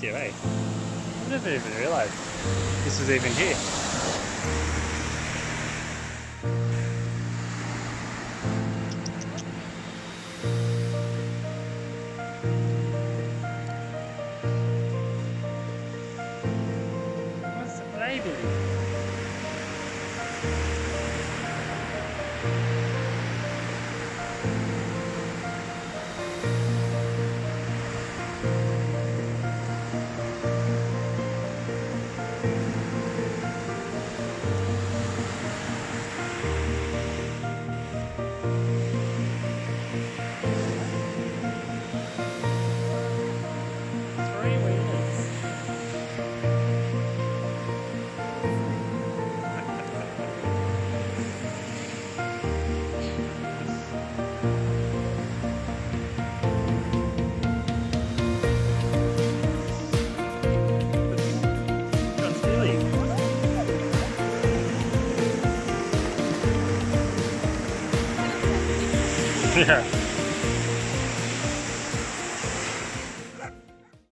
here, eh? I never even realised this was even here. What's the baby? Yeah.